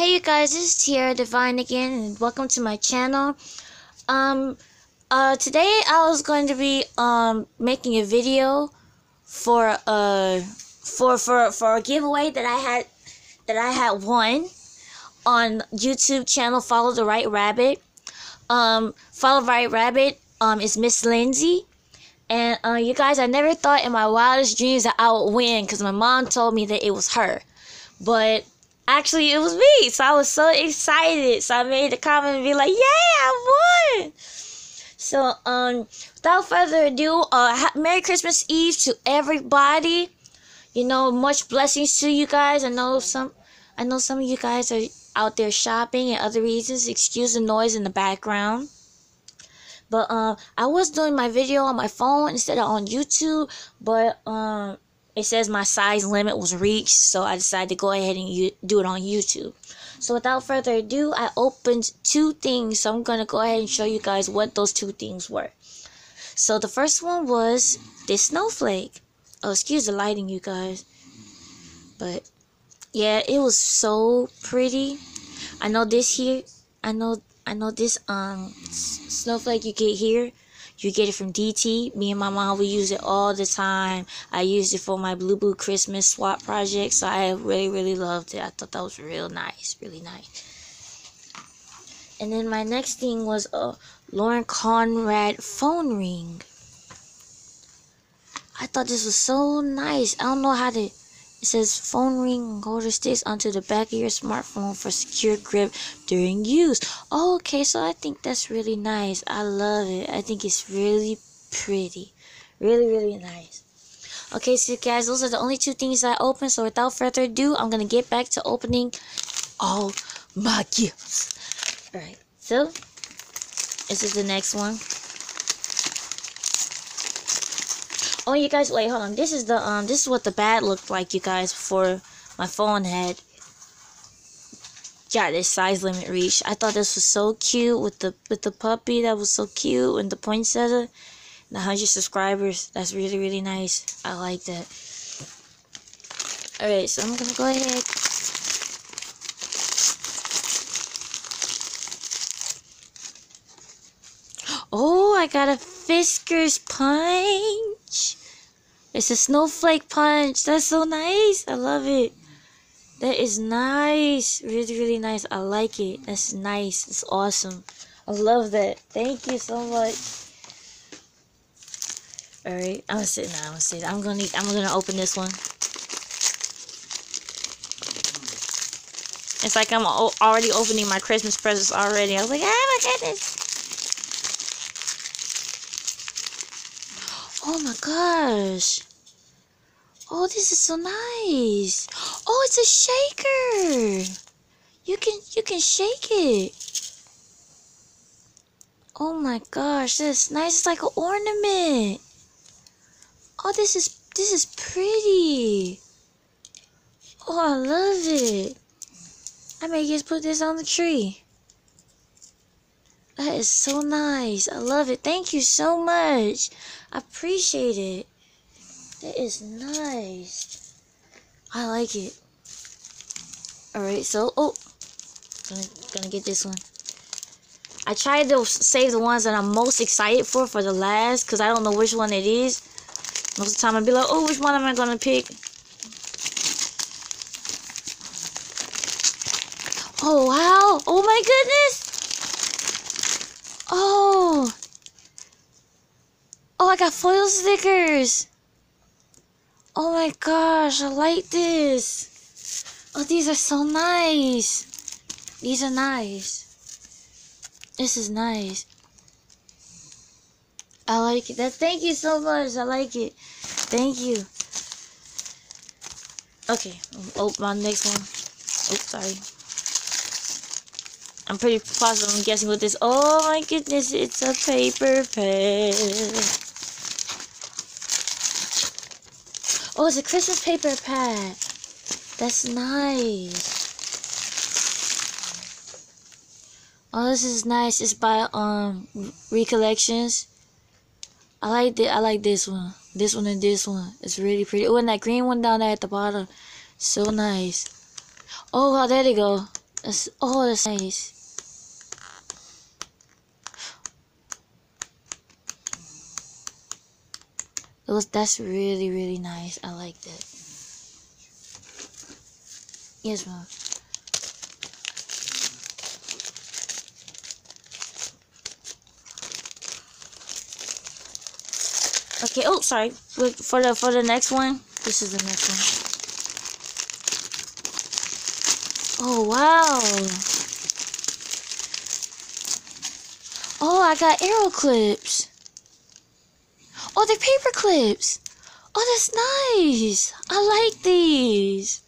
Hey you guys, this is Teeara Divine again and welcome to my channel. Um uh today I was going to be um making a video for uh for for for a giveaway that I had that I had won on YouTube channel Follow the White Rabbit. Um Follow the White Rabbit um is Miss Lindsey. And uh you guys I never thought in my wildest dreams that I would win cuz my mom told me that it was her. But actually it was me. So I was so excited. So I made a comment and be like, "Yay, I won!" So um, without further ado, uh, Merry Christmas Eve to everybody. You know, much blessings to you guys. I know some, I know some of you guys are out there shopping and other reasons. Excuse the noise in the background. But um, I was doing my video on my phone instead of on YouTube. But um, it says my size limit was reached, so I decided to go ahead and do it on YouTube. So without further ado, I opened two things, so I'm to go ahead and show you guys what those two things were. So the first one was this snowflake. Oh, excuse the lighting, you guys. But, yeah, it was so pretty. I know this here, I know, I know this, um, snowflake you get here you get it from DT. Me and my mom, we use it all the time. I used it for my Blue Blue Christmas swap project, so I really, really loved it. I thought that was real nice, really nice. And then my next thing was a Lauren Conrad phone ring. I thought this was so nice. I don't know how to it says phone ring holder sticks onto the back of your smartphone for secure grip during use. Oh, okay, so I think that's really nice. I love it. I think it's really pretty. Really, really nice. Okay, so guys, those are the only two things I opened. So without further ado, I'm going to get back to opening all my gifts. Alright, so this is the next one. Oh, you guys, wait, hold on. This is the um, this is what the bat looked like, you guys, before my phone had got this size limit reached. I thought this was so cute with the with the puppy. That was so cute, and the poinsettia, the hundred subscribers. That's really really nice. I like that. All right, so I'm gonna go ahead. Oh, I got a Fiskars punch. It's a snowflake punch. That's so nice. I love it. That is nice. Really, really nice. I like it. That's nice. It's awesome. I love that. Thank you so much. Alright, I'm gonna sit now. I'm gonna sit. I'm gonna I'm gonna open this one. It's like I'm already opening my Christmas presents already. I was like, oh my goodness. Oh my gosh. Oh, this is so nice. Oh, it's a shaker. You can you can shake it. Oh my gosh, that's nice. It's like an ornament. Oh, this is this is pretty. Oh, I love it. I may just put this on the tree. That is so nice. I love it. Thank you so much. Appreciate it. It is nice. I like it. Alright, so, oh. Gonna, gonna get this one. I tried to save the ones that I'm most excited for for the last. Because I don't know which one it is. Most of the time I'd be like, oh, which one am I gonna pick? Oh, wow. Oh, my goodness. Oh. Oh, I got foil stickers. Oh my gosh, I like this. Oh, these are so nice. These are nice. This is nice. I like it. That thank you so much. I like it. Thank you. Okay. Oh, my next one. Oh, sorry. I'm pretty positive I'm guessing with this. Oh my goodness, it's a paper pad. Oh, it's a Christmas paper pad. That's nice. Oh, this is nice. It's by um Recollections. I like it. I like this one. This one and this one. It's really pretty. Oh, and that green one down there at the bottom. So nice. Oh, wow, there they go. That's, oh, that's nice. It was, that's really, really nice. I liked it. Yes, mom. Okay, oh, sorry. For the, for the next one, this is the next one. Oh, wow. Oh, I got arrow clips. Oh, they're paper clips. Oh, that's nice. I like these.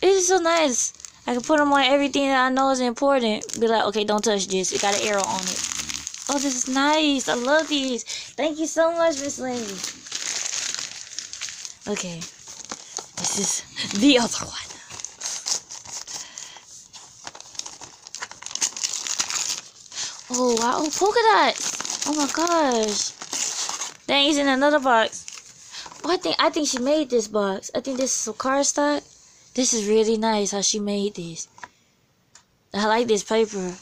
It is so nice. I can put them on everything that I know is important. Be like, okay, don't touch this. It got an arrow on it. Oh, this is nice. I love these. Thank you so much, Miss Lindsey. Okay. This is the other one. Oh, wow. Oh, polka dots. Oh, my gosh. Dang, he's in another box. I think I think she made this box. I think this is a cardstock. This is really nice how she made this. I like this paper.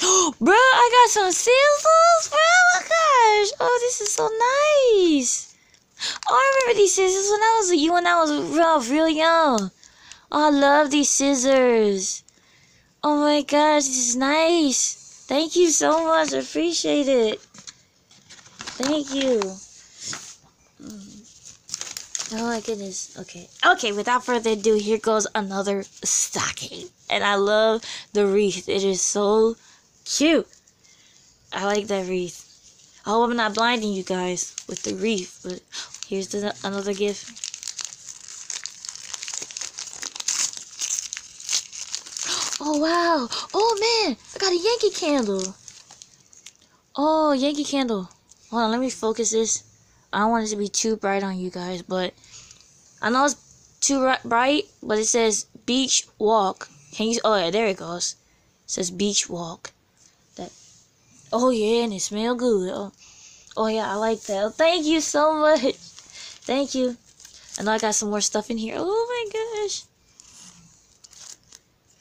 bro, I got some scissors, bro. Oh my gosh. Oh, this is so nice. Oh, I remember these scissors when I was you when I was real, real young. Oh, I love these scissors. Oh my gosh, this is nice. Thank you so much. I appreciate it. Thank you. Mm. Oh my goodness. Okay. Okay, without further ado, here goes another stocking. And I love the wreath. It is so cute. I like that wreath. I hope I'm not blinding you guys with the wreath, but here's the, another gift. Oh wow! Oh man! I got a Yankee candle! Oh, Yankee candle. Hold on, let me focus this. I don't want it to be too bright on you guys, but I know it's too bright, but it says beach walk. Can you? Oh yeah, there it goes. It says beach walk. That. Oh yeah, and it smells good. Oh, oh yeah, I like that. Thank you so much. Thank you. I know I got some more stuff in here. Oh my gosh.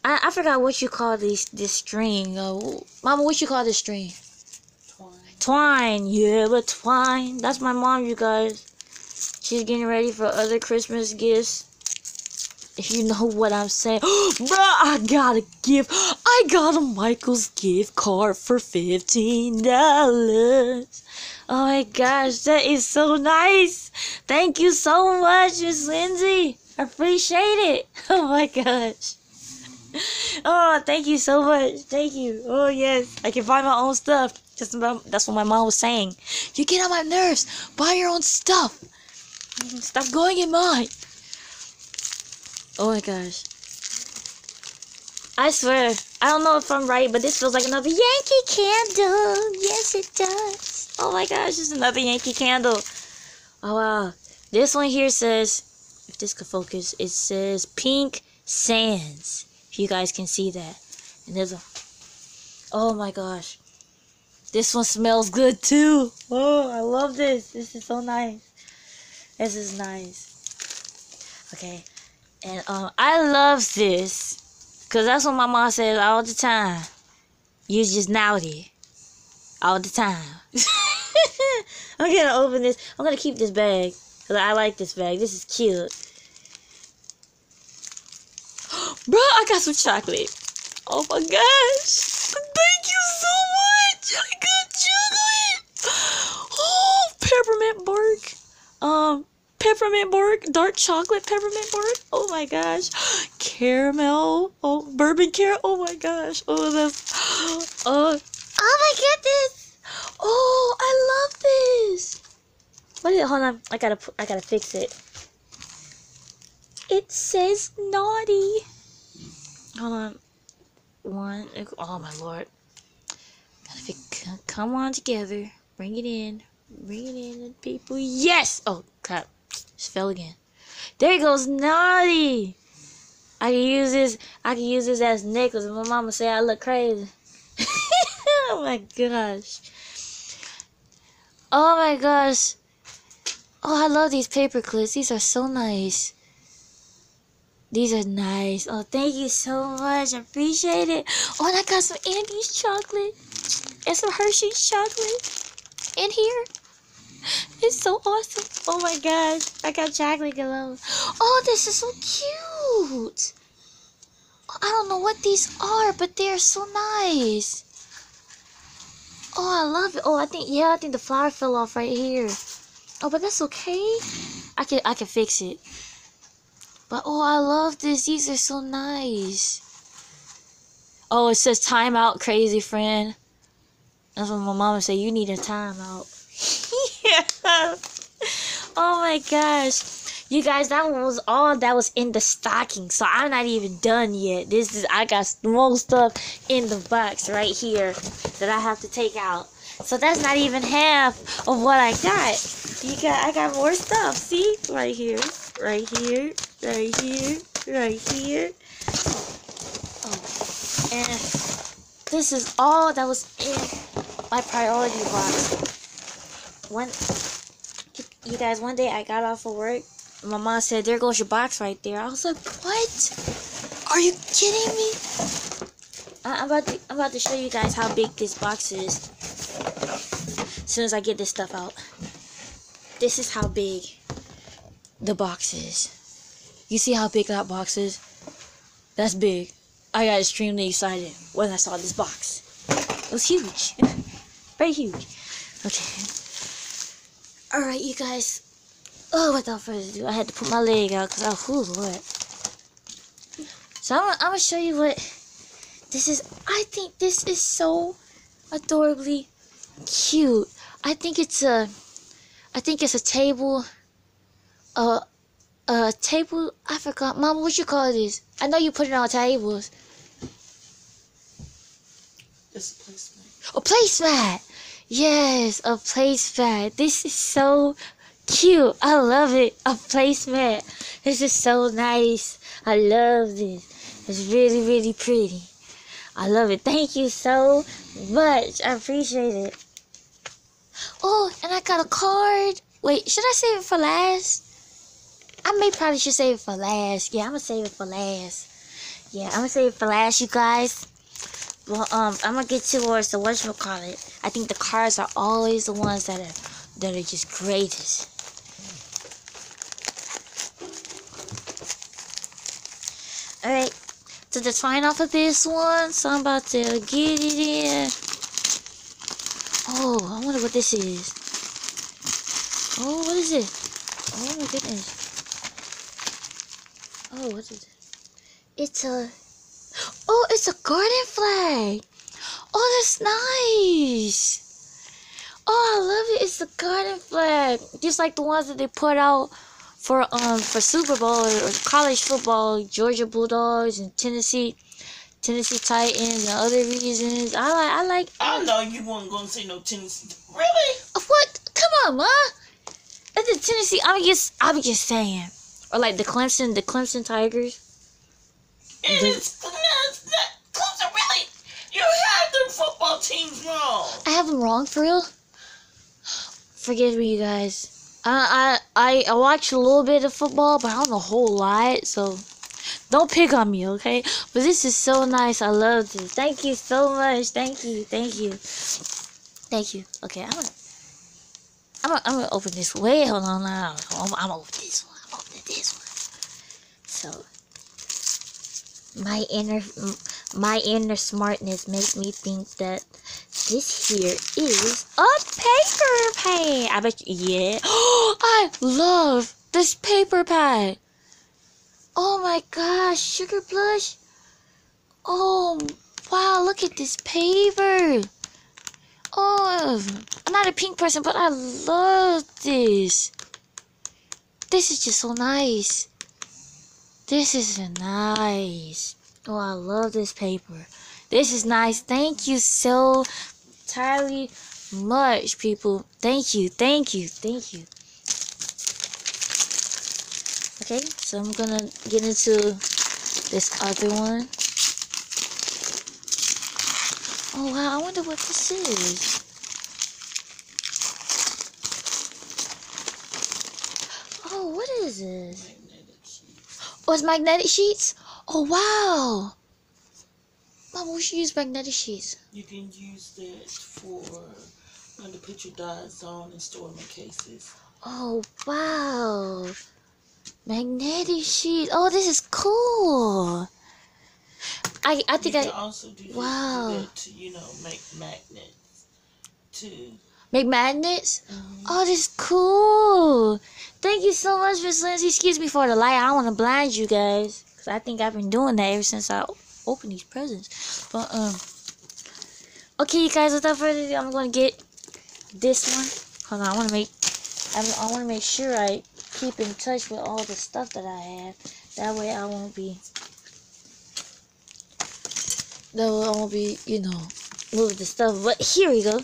I, I forgot what you call this this string. Uh, Mama, what you call this string? Twine, yeah, but twine. That's my mom, you guys. She's getting ready for other Christmas gifts. If you know what I'm saying. Bruh, I got a gift. I got a Michael's gift card for $15. Oh my gosh, that is so nice. Thank you so much, Miss Lindsey. I appreciate it. Oh my gosh. Oh, thank you so much. Thank you. Oh, yes. I can buy my own stuff. About, that's what my mom was saying. You get on my nerves. Buy your own stuff. Stop going in mine. Oh my gosh. I swear, I don't know if I'm right, but this feels like another Yankee candle. Yes, it does. Oh my gosh, it's another Yankee candle. Oh wow. This one here says, if this could focus, it says Pink Sands. If you guys can see that. And there's a, oh my gosh. This one smells good too. Oh, I love this. This is so nice. This is nice. Okay. And um, I love this. Because that's what my mom says all the time. You're just naughty. All the time. I'm going to open this. I'm going to keep this bag. Because I like this bag. This is cute. Bro, I got some chocolate. Oh my gosh. Thank you so much. I got chocolate. Oh, peppermint bark. Um, peppermint bark, dark chocolate peppermint bark. Oh my gosh. Caramel. Oh, bourbon caramel. Oh my gosh. Oh, that's. Oh, oh my goodness. Oh, I love this. What is it? Hold on. I gotta, I gotta fix it. It says naughty. Hold on one. Oh my lord. Gotta come on together. Bring it in. It in, people. Yes! Oh, crap. Just fell again. There goes naughty. I can use this. I can use this as necklace. My mama say I look crazy. oh my gosh. Oh my gosh. Oh, I love these paper clips. These are so nice. These are nice. Oh, thank you so much. I appreciate it. Oh, and I got some Andes chocolate and some Hershey's chocolate in here. It's so awesome. Oh my gosh. I got chocolate galore. Oh, this is so cute. Oh, I don't know what these are, but they're so nice. Oh, I love it. Oh, I think, yeah, I think the flower fell off right here. Oh, but that's okay. I can, I can fix it. But, oh, I love this. These are so nice. Oh, it says timeout, crazy friend. That's what my mama said. You need a timeout. Oh my gosh. You guys, that was all that was in the stocking. So I'm not even done yet. This is I got more stuff in the box right here that I have to take out. So that's not even half of what I got. You got I got more stuff. See? Right here. Right here. Right here. Right here. Oh. And this is all that was in my priority box. One you guys, one day I got off of work. My mom said, "There goes your box right there." I was like, "What? Are you kidding me?" I, am about to I'm about to show you guys how big this box is. As soon as I get this stuff out, this is how big the box is. You see how big that box is? That's big. I got extremely excited when I saw this box. It was huge. Very huge. Okay. Alright, you guys. Oh, without further ado, I had to put my leg out because I was, oh, Lord. So I'm, I'm going to show you what this is. I think this is so adorably cute. I think it's a, I think it's a table, uh, a table, I forgot. Mama, what you call this? I know you put it on tables. It's a placemat. A placemat. Yes, a placemat. This is so cute. I love it. A placemat. This is so nice. I love this. It's really, really pretty. I love it. Thank you so much. I appreciate it. Oh, and I got a card. Wait, should I save it for last? I may probably should save it for last. Yeah, I'm gonna save it for last. Yeah, I'm gonna save it for last, you guys. Well, um, I'm gonna get towards the whatchamacallit. I think the cars are always the ones that are that are just greatest. Alright, so to sign off of this one, so I'm about to get it in. Oh, I wonder what this is. Oh, what is it? Oh my goodness. Oh, what is it? It's a Oh, it's a garden flag. Oh, that's nice. Oh, I love it. It's a garden flag. Just like the ones that they put out for um for Super Bowl or college football, Georgia Bulldogs and Tennessee Tennessee Titans and other reasons. I like I like I know you weren't gonna say no Tennessee. Really? What? Come on, ma. That's the Tennessee. I'm just I'm just saying. Or like the Clemson, the Clemson Tigers. And it's not, Clemson, really? You have the football teams wrong. I have them wrong for real. Forgive me, you guys. I I I watch a little bit of football, but I don't know a whole lot, so don't pick on me, okay? But this is so nice. I love this. Thank you so much. Thank you. Thank you. Thank you. Okay, I'm gonna I'm gonna, I'm gonna open this. Wait, hold on now. I'm, I'm over this one. I'm opening this one. So my inner my inner smartness makes me think that this here is a paper pad. I bet you, yeah. Oh, I love this paper pad. Oh my gosh, sugar blush. Oh wow, look at this paper. Oh, I'm not a pink person, but I love this. This is just so nice. This is nice. Oh, I love this paper. This is nice. Thank you so entirely much, people. Thank you, thank you, thank you. Okay, so I'm gonna get into this other one. Oh wow, I wonder what this is. Oh, what is this? Oh, it's magnetic sheets? Oh, wow. Mom, we should use magnetic sheets. You can use that for when to put your diets on and store in cases. Oh, wow. Magnetic sheets. Oh, this is cool. I, I think you I also do that, wow. do that to, you know, make magnets too. make magnets. Mhm. Oh, this is cool. Thank you so much, Miss Lindsey. Excuse me for the light. I don't want to blind you guys. Because I think I've been doing that ever since I opened these presents. But, um. Okay, you guys, without further ado, I'm to get this one. Hold on, I want to make. I, I want to make sure I keep in touch with all the stuff that I have. That way I won't be. That won't be, you know, move the stuff. But here we go.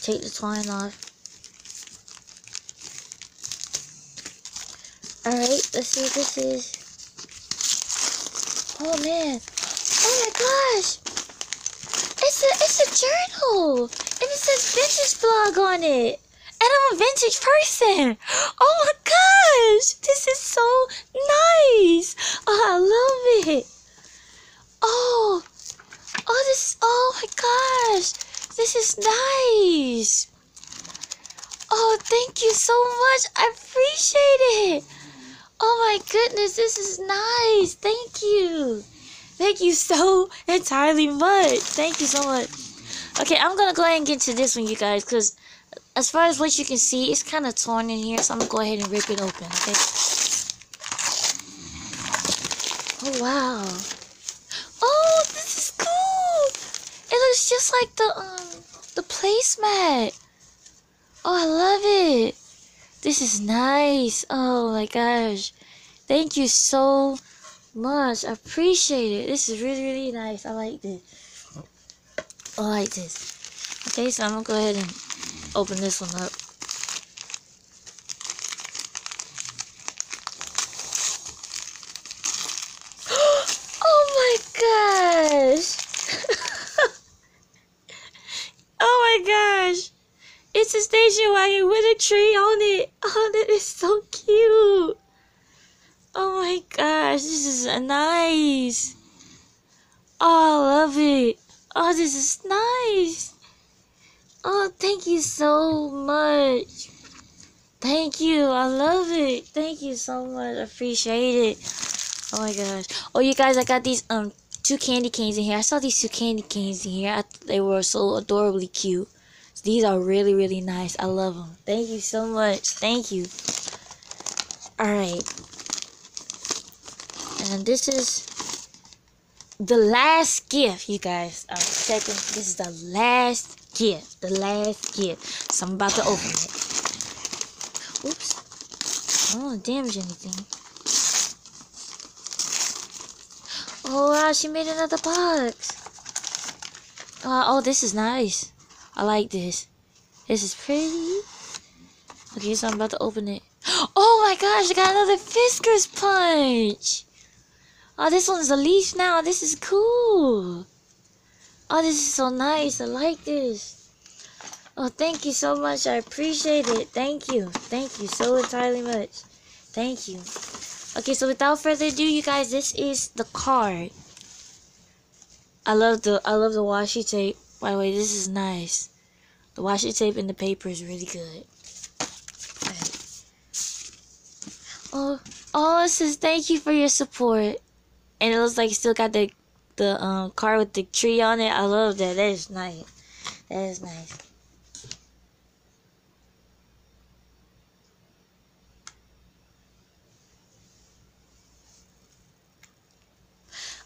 Take the twine off. Alright, let's this is. Oh man. Oh my gosh. It's a it's a journal. And it says vintage blog on it. And I'm a vintage person. Oh my gosh. This is so nice. Oh, I love it. Oh. Oh this oh my gosh. This is nice. Oh, thank you so much. I appreciate it. Oh my goodness, this is nice. Thank you. Thank you so entirely much. Thank you so much. Okay, I'm gonna go ahead and get to this one, you guys, because as far as what you can see, it's kind of torn in here, so I'm gonna go ahead and rip it open, okay? Oh, wow. Oh, this is cool. It looks just like the, um, the placemat. Oh, I love it. This is nice. Oh my gosh. Thank you so much. I appreciate it. This is really, really nice. I like this. I like this. Okay, so I'm gonna go ahead and open this one up. oh my gosh. oh my gosh. It's a station wagon with a tree on it. Oh, that is so cute. Oh my gosh, this is uh, nice. Oh, I love it. Oh, this is nice. Oh, thank you so much. Thank you. I love it. Thank you so much. I appreciate it. Oh my gosh. Oh, you guys, I got these um two candy canes in here. I saw these two candy canes in here. I they were so adorably cute. These are really, really nice. I love them. Thank you so much. Thank you. Alright. And this is the last gift, you guys. I'm checking. This is the last gift. The last gift. So I'm about to open it. Oops. I don't want to damage anything. Oh, wow. She made another box. Uh, oh, this is nice. I like this. This is pretty. Okay, so I'm about to open it. Oh my gosh, I got another Fiskars punch. Oh, this one's a leaf now. This is cool. Oh, this is so nice. I like this. Oh, thank you so much. I appreciate it. Thank you. Thank you so entirely much. Thank you. Okay, so without further ado, you guys, this is the card. I love the I love the washi tape. By the way, this is nice. The washi tape and the paper is really good. Oh, oh, it says thank you for your support. And it looks like still got the the um card with the tree on it. I love that. That is nice. That is nice.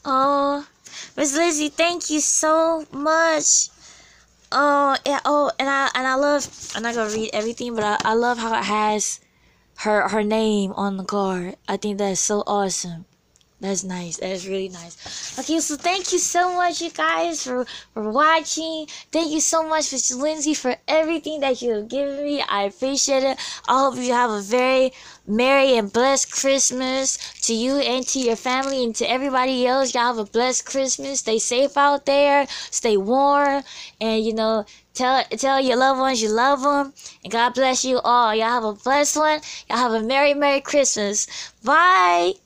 Oh, Miss Lizzie, thank you so much. Oh, yeah, oh, and I and I love. I'm not gonna read everything, but I, I love how it has her her name on the card. I think that's so awesome. That's nice. That is really nice. Okay, so thank you so much, you guys, for for watching. Thank you so much, Mr. Lindsey, for everything that you have given me. I appreciate it. I hope you have a very merry and blessed Christmas to you and to your family and to everybody else. Y'all have a blessed Christmas. Stay safe out there. Stay warm, and you know. Tell tell your loved ones you love them, and God bless you all. Y'all have a blessed one. Y'all have a merry merry Christmas. Bye.